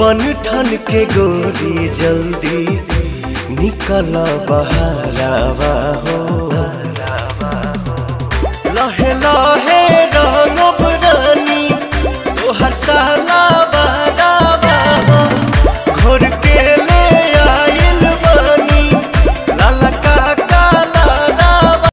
बन ठन के गोरी जल्दी। निकल बहरावा हो रहे रहे रानी तो हर साला